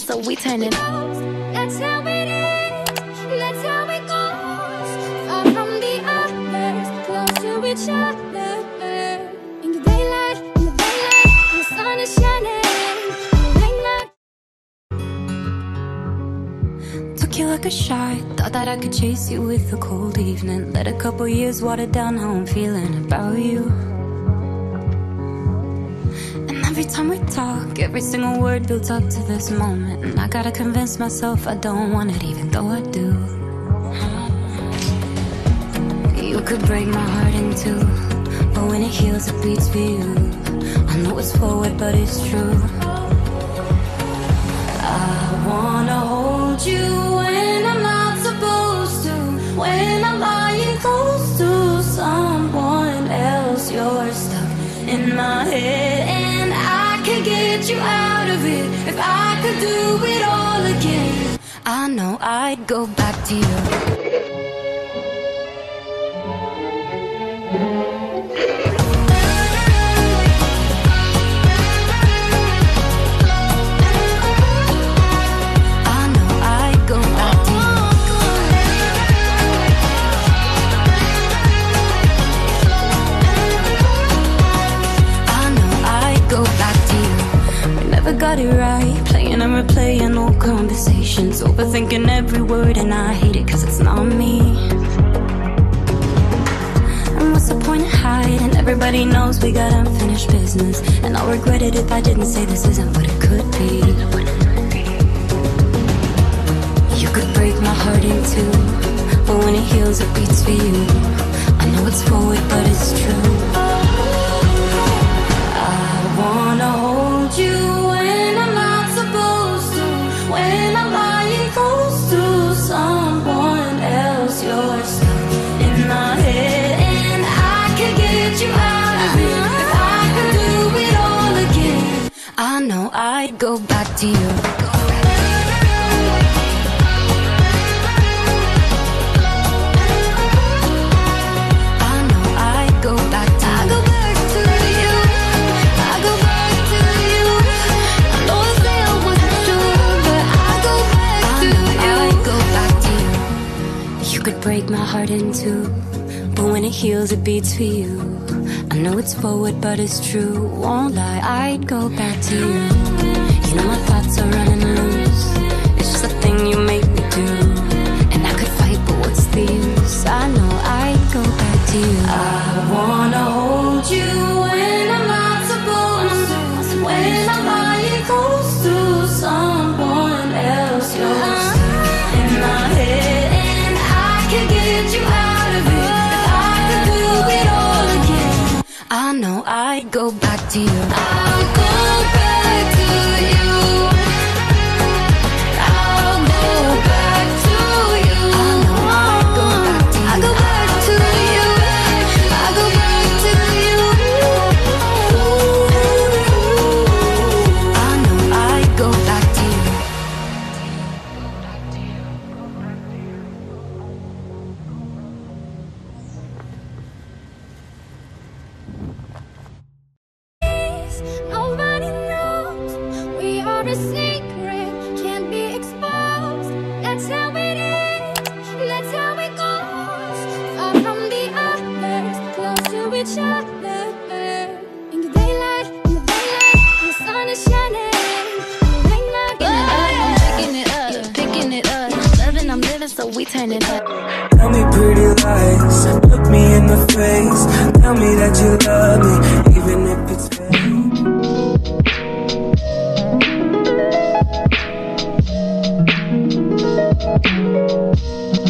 so we turn it. That's how it is, that's how it goes. Far from the others, close to each other. In the daylight, in the daylight, the sun is shining. The. Took you like a shot. Thought that I could chase you with a cold evening. Let a couple years water down how I'm feeling about you. Every time we talk, every single word builds up to this moment. And I gotta convince myself I don't want it, even though I do. You could break my heart in two, but when it heals, it beats for you. I know it's forward, but it's true. I wanna hold you when I'm not supposed to. When I'm lying close to someone else, you're stuck in my head, get you out of it if I could do it all again. I know I'd go back to you. Playing and replaying old conversations. Overthinking every word, and I hate it cause it's not me. And what's the point of hiding? Everybody knows we got unfinished business. And I'll regret it if I didn't say this isn't what it could be. You could break my heart in two, but when it heals, it beats for you. I know it's forward, but it's true. I'd go back to you. I know I'd go back to you. I go back to you. I'm always there with the. But I go back to you. I go back to you. You could break my heart in two, but when it heals, it beats for you. I know it's forward, but it's true. Won't lie, I'd go back to you. You know my thoughts are running loose. It's just a thing you make me do. And I could fight, but what's the use? I know I'd go back to you. I wanna hold you go back to you. I'll go back we turn it up. Tell me pretty lies, look me in the face. Tell me that you love me, it's fake.